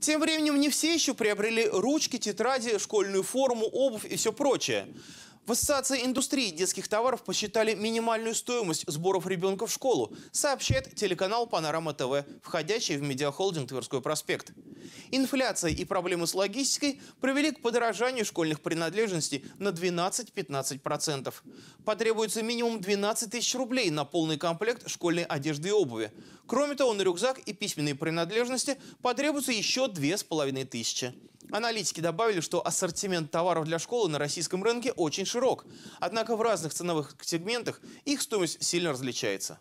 Тем временем не все еще приобрели ручки, тетради, школьную форму, обувь и все прочее. В Ассоциации индустрии детских товаров посчитали минимальную стоимость сборов ребенка в школу, сообщает телеканал «Панорама ТВ», входящий в медиахолдинг «Тверской проспект». Инфляция и проблемы с логистикой привели к подорожанию школьных принадлежностей на 12-15%. Потребуется минимум 12 тысяч рублей на полный комплект школьной одежды и обуви. Кроме того, на рюкзак и письменные принадлежности потребуется еще 2500. Аналитики добавили, что ассортимент товаров для школы на российском рынке очень широк. Однако в разных ценовых сегментах их стоимость сильно различается.